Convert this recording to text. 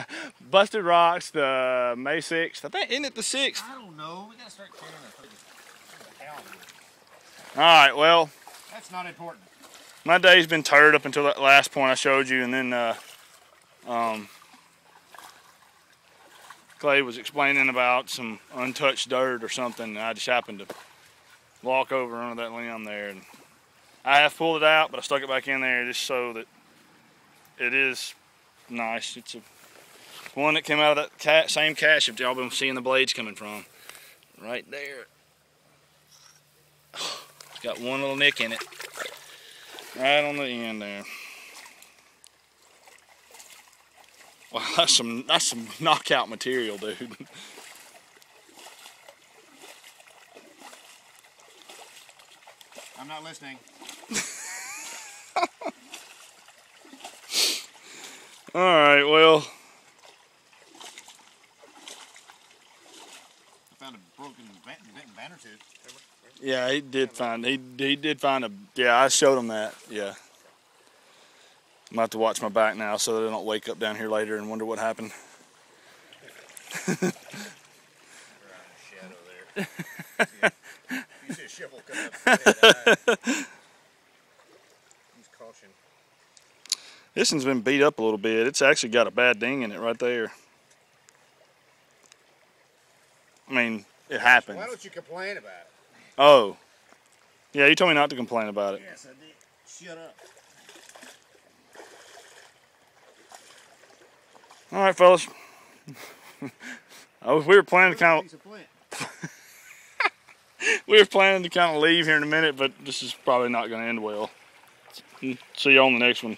Busted Rocks, the May 6th. I think, isn't it the 6th? I don't know. We gotta start counting the calendar. All right, well, That's not important. my day's been turd up until that last point I showed you, and then uh, um, Clay was explaining about some untouched dirt or something, and I just happened to walk over under that limb there, and I have pulled it out, but I stuck it back in there just so that it is nice. It's a one that came out of that same cache if y'all been seeing the blades coming from, right there. It's got one little nick in it. Right on the end there. Wow, that's some that's some knockout material, dude. I'm not listening. All right, well, found a broken ban- ban- banner tooth. yeah, he did find he he did find a yeah. I showed him that. Yeah. I'm about to watch my back now so that I don't wake up down here later and wonder what happened. shadow there. you see a shovel coming up. Use caution. This one's been beat up a little bit. It's actually got a bad ding in it right there. I mean, it happens. Why don't you complain about it? Oh. Yeah, you told me not to complain about it. Yes, I did. Shut up. All right, fellas. oh, we were planning to kind of of we were planning to kind of leave here in a minute, but this is probably not going to end well. See you on the next one.